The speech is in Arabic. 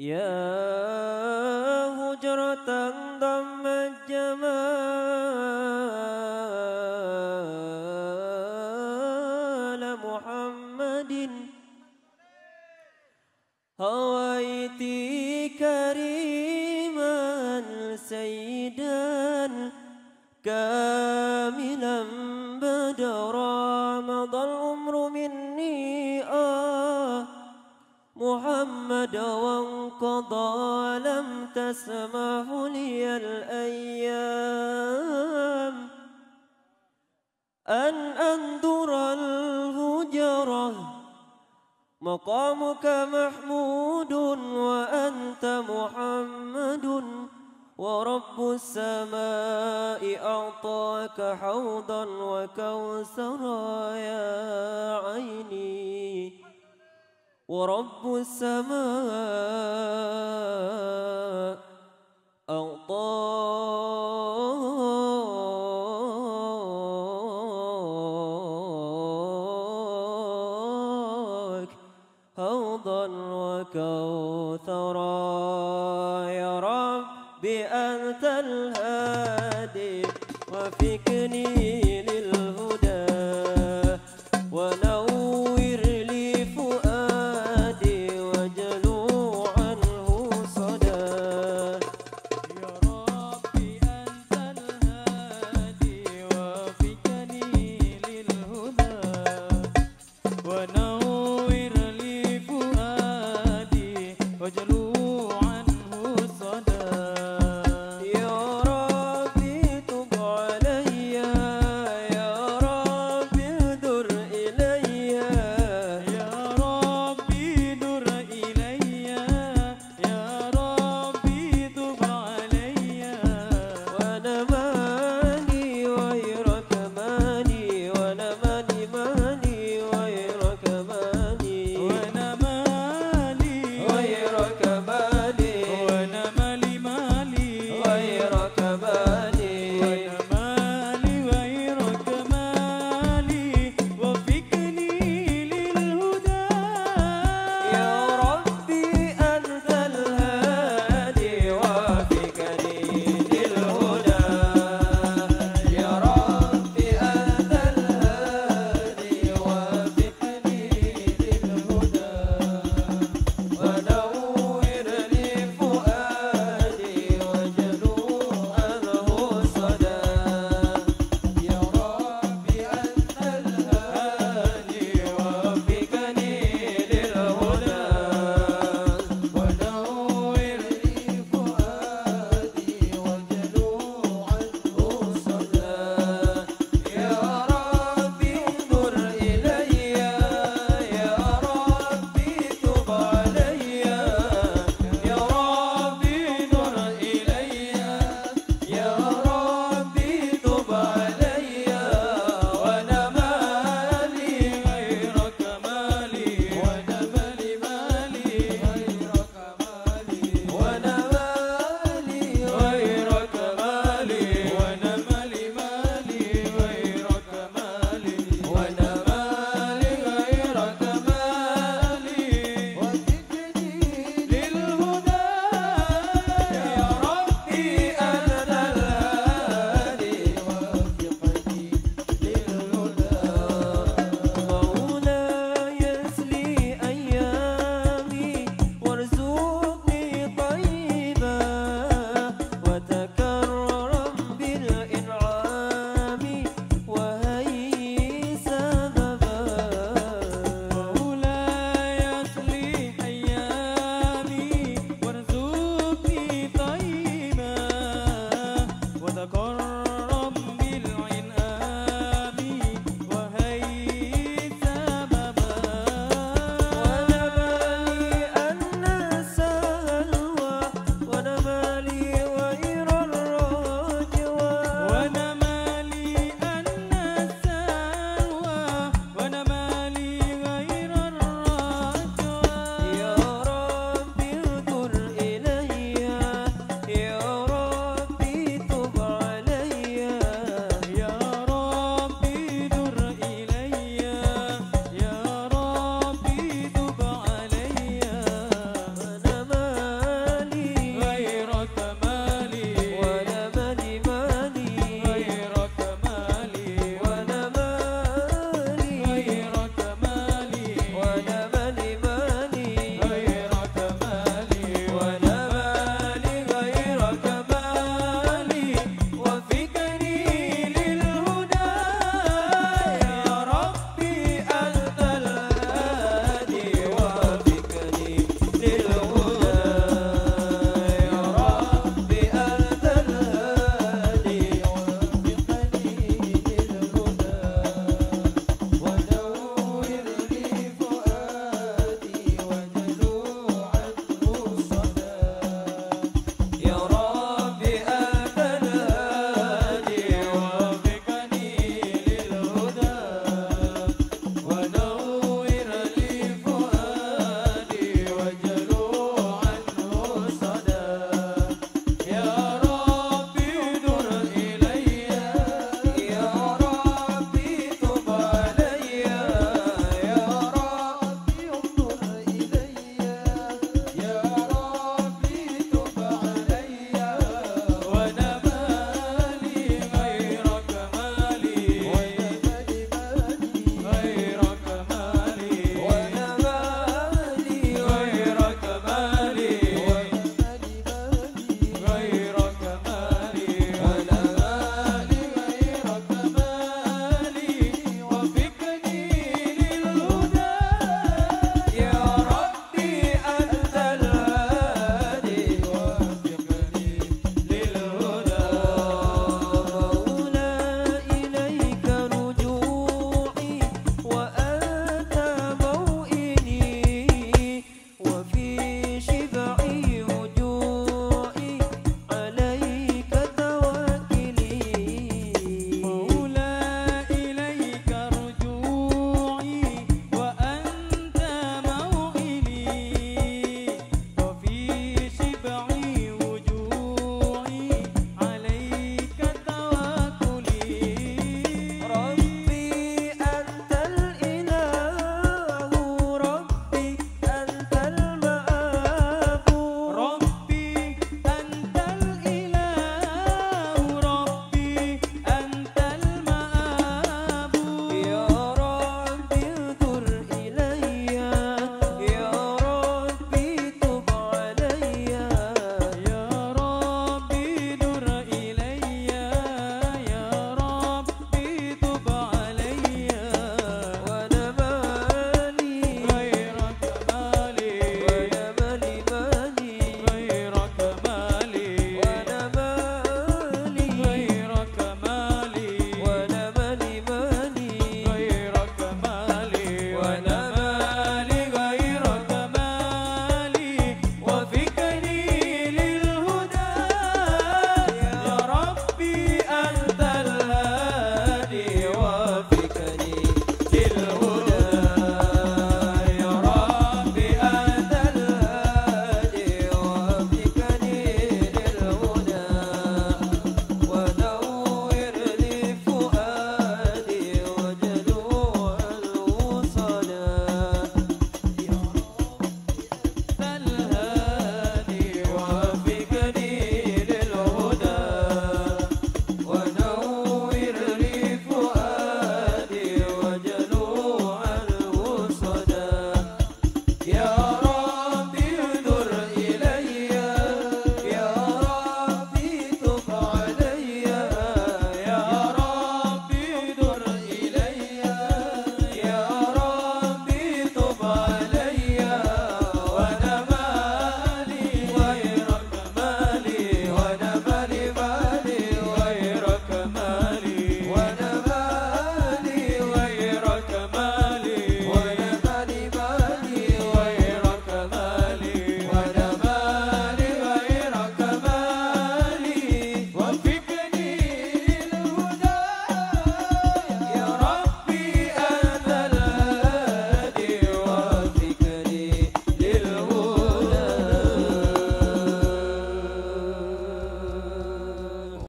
يا هجرة ضم الجمال محمد. هويت كريما سيدا كاملا بدرا. محمد وانقضى لم تسمح لي الأيام. أن أنظر الهجرة مقامك محمود وأنت محمد ورب السماء أعطاك حوضا وكوثرا. يا ورب السماء أعطاك هوضا وكوثرا. يا رب أنت الهادي وفكني